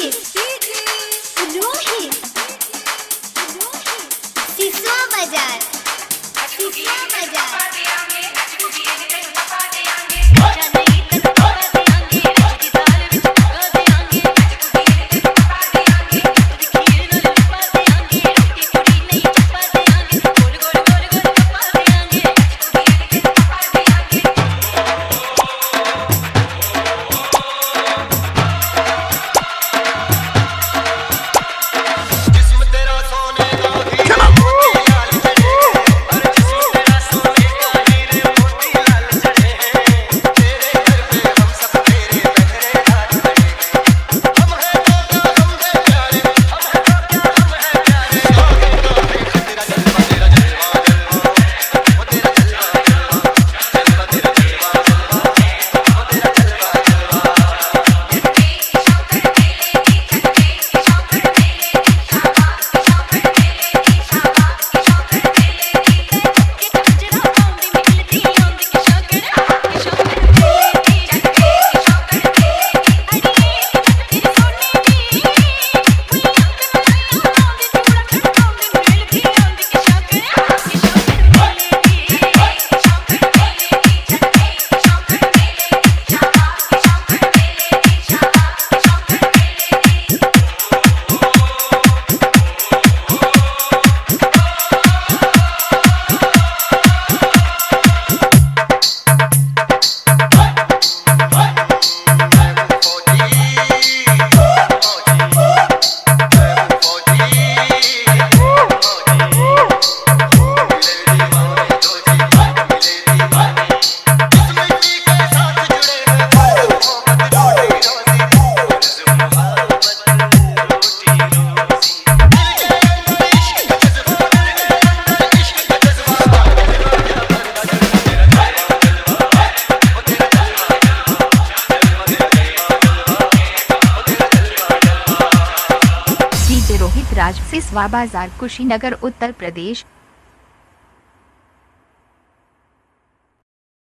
Льохи! У Льохи! सिसवा बाज़ार कुशीनगर उत्तर प्रदेश।